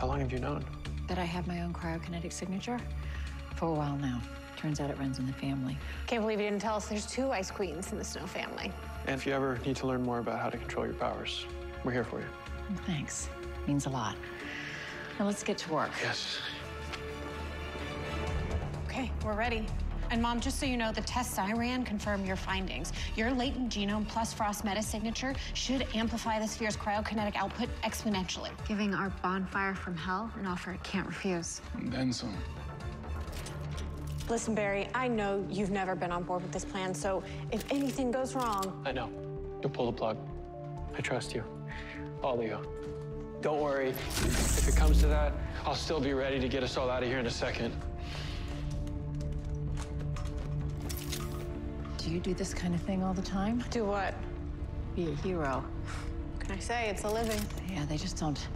How long have you known? That I have my own cryokinetic signature? For a while now. Turns out it runs in the family. Can't believe you didn't tell us there's two Ice Queens in the Snow family. And if you ever need to learn more about how to control your powers, we're here for you. Thanks. Means a lot. Now let's get to work. Yes. Okay, we're ready. And Mom, just so you know, the tests I ran confirm your findings. Your latent genome plus Frost meta signature should amplify the sphere's cryokinetic output exponentially. Giving our bonfire from hell an offer it can't refuse. And then some. Listen, Barry, I know you've never been on board with this plan, so if anything goes wrong, I know. You'll pull the plug. I trust you. All of you. Don't worry. If it comes to that, I'll still be ready to get us all out of here in a second. Do you do this kind of thing all the time? do what? Be a hero. What Can I say? It's a living. Yeah, they just don't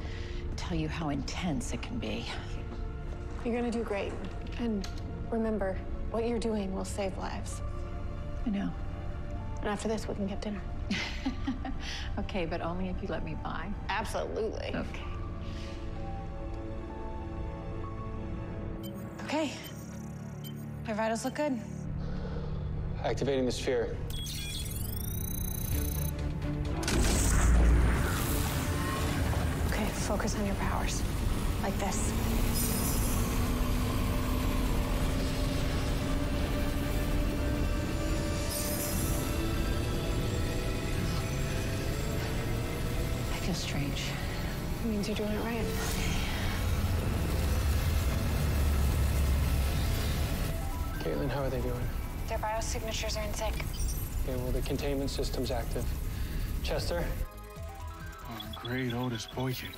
tell you how intense it can be. You're gonna do great. And remember, what you're doing will save lives. I know. And after this, we can get dinner. Okay, but only if you let me buy. Absolutely. Okay. Okay. Your vitals look good. Activating the sphere. Okay, focus on your powers. Like this. I feel strange. It means you're doing it right. Caitlin, how are they doing? Their biosignatures are in sync. Okay, well, the containment system's active. Chester? Oh, great Otis Boykin.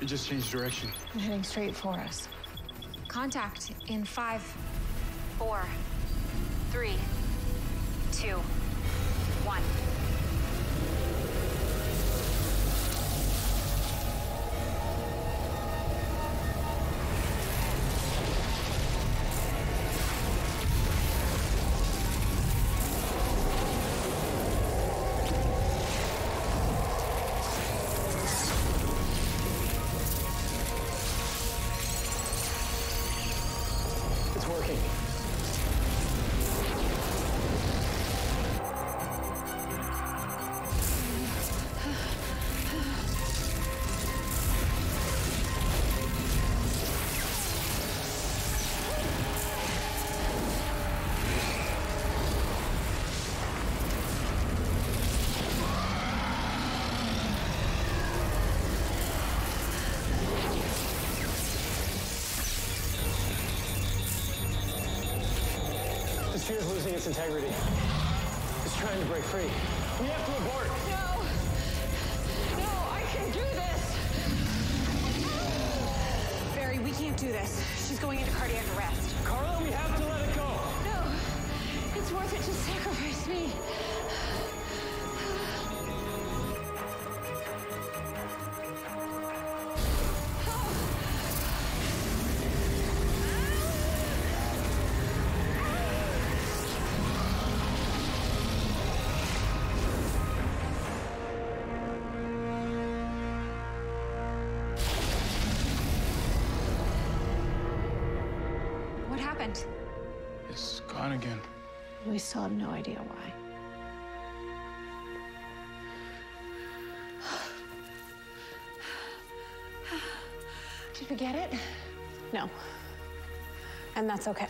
It just changed direction. I'm heading straight for us. Contact in five, four, three, two, working. The sphere's losing its integrity. It's trying to break free. We have to abort. No! No, I can do this! Barry, we can't do this. She's going into cardiac arrest. Carla, we have to let it go. No! It's worth it to sacrifice me. Happened? It's gone again. We still have no idea why. Did we get it? No. And that's okay.